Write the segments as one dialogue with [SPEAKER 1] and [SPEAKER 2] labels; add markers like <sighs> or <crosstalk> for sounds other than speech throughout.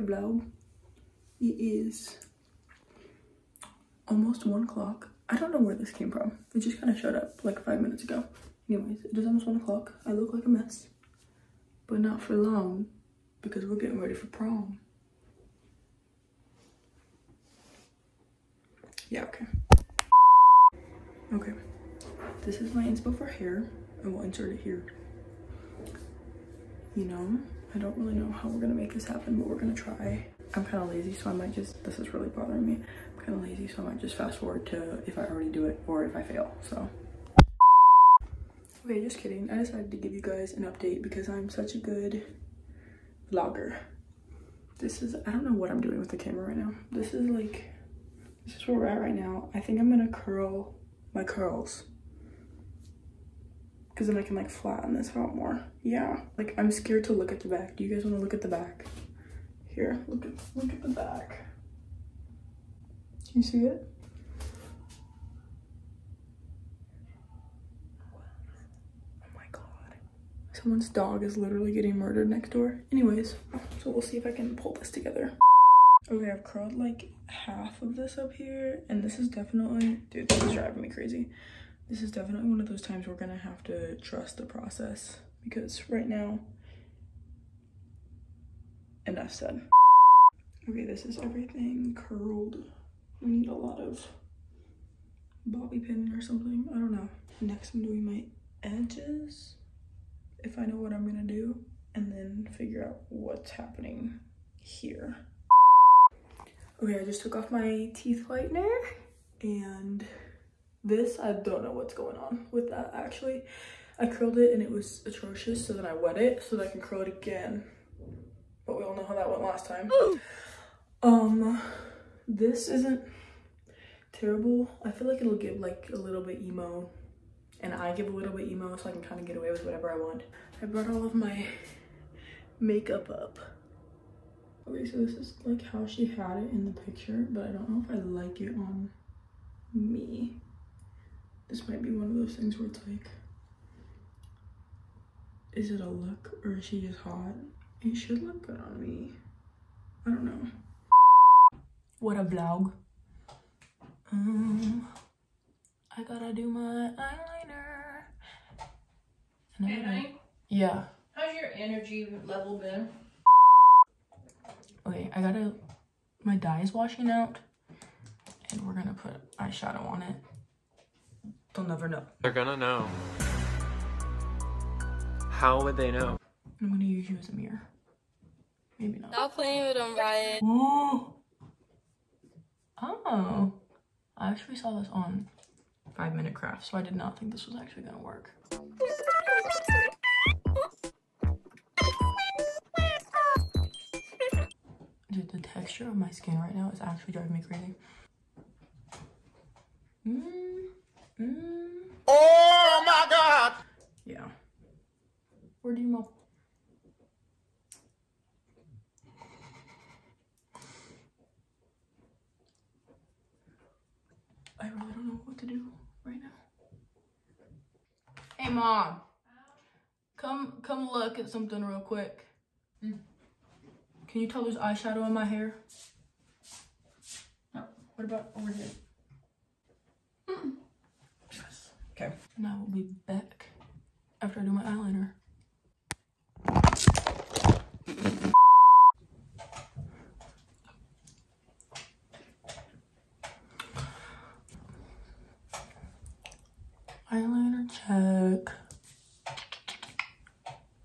[SPEAKER 1] vlog. It is almost one o'clock. I don't know where this came from. It just kind of showed up like five minutes ago. Anyways, it is almost one o'clock. I look like a mess, but not for long because we're getting ready for prom. Yeah, okay. Okay. This is my inspo for hair. I will insert it here. You know, I don't really know how we're gonna make this happen, but we're gonna try. I'm kind of lazy, so I might just, this is really bothering me. I'm kind of lazy, so I might just fast forward to if I already do it or if I fail, so. Okay, just kidding. I decided to give you guys an update because I'm such a good vlogger. This is, I don't know what I'm doing with the camera right now. This is like, this is where we're at right now. I think I'm gonna curl my curls because then I can like flatten this out more. Yeah, like I'm scared to look at the back. Do you guys want to look at the back? Here, look at look at the back. Can you see it? Oh my god. Someone's dog is literally getting murdered next door. Anyways, so we'll see if I can pull this together. Okay, I've curled like half of this up here, and this is definitely, dude, this is driving me crazy. This is definitely one of those times we're gonna have to trust the process because right now, enough said. Okay, this is everything curled. We need a lot of bobby pin or something. I don't know. Next, I'm doing my edges if I know what I'm gonna do, and then figure out what's happening here. Okay, I just took off my teeth whitener and this, I don't know what's going on with that actually. I curled it and it was atrocious, so then I wet it so that I can curl it again. But we all know how that went last time. um, this isn't terrible. I feel like it'll give like a little bit emo and I give a little bit emo so I can kind of get away with whatever I want. I brought all of my makeup up. Okay, so this is like how she had it in the picture, but I don't know if I like it on me. This might be one of those things where it's like, is it a look or is she just hot? It should look good on me. I don't know. What a vlog. Um, I gotta do my eyeliner. And
[SPEAKER 2] Hey, honey,
[SPEAKER 1] yeah.
[SPEAKER 2] how's your energy level been?
[SPEAKER 1] Okay, I gotta, my dye is washing out and we're gonna put eyeshadow on it. They'll never know.
[SPEAKER 3] They're gonna know. How would they know?
[SPEAKER 1] I'm gonna use you as a mirror. Maybe not.
[SPEAKER 4] Stop playing with them, Ryan.
[SPEAKER 1] Ooh. Oh. I actually saw this on Five Minute Craft, so I did not think this was actually gonna work. Dude, the texture of my skin right now is actually driving me crazy. Mm, mm.
[SPEAKER 5] Oh my God!
[SPEAKER 1] Yeah. Where do you mo? I really don't know what to do right now. Hey mom. Come come look at something real quick. Hmm. Can you tell there's eyeshadow in my hair? No. What about over here? Mm. Yes. Okay. And I will be back after I do my eyeliner. Eyeliner check.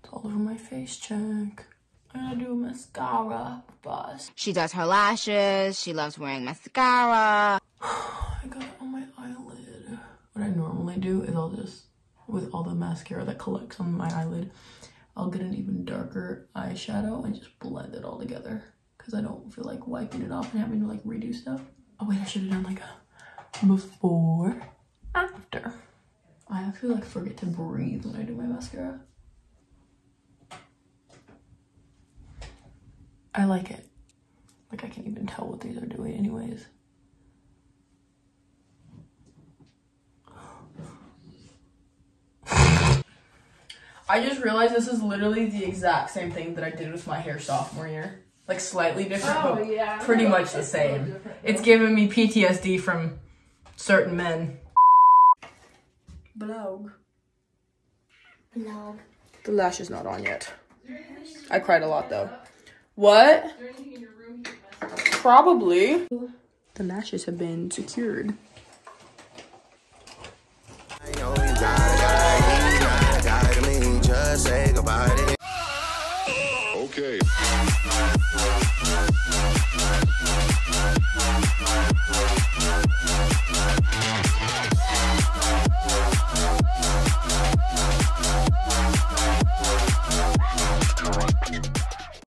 [SPEAKER 1] It's all over my face check. I gotta do a mascara bust.
[SPEAKER 6] She does her lashes. She loves wearing mascara. <sighs>
[SPEAKER 1] I got it on my eyelid. What I normally do is I'll just, with all the mascara that collects on my eyelid, I'll get an even darker eyeshadow and just blend it all together. Because I don't feel like wiping it off and having to like redo stuff. Oh wait, I should have done like a before, after. I actually like forget to breathe when I do my mascara. I like it. Like I can't even tell what these are doing anyways. I just realized this is literally the exact same thing that I did with my hair sophomore year. like slightly different,
[SPEAKER 2] Oh
[SPEAKER 1] but
[SPEAKER 2] yeah.
[SPEAKER 1] pretty much the same. It's giving me PTSD from certain men. Blog.
[SPEAKER 5] Blog. The lash is not on yet. I cried a lot though. What? Probably. The lashes have been secured.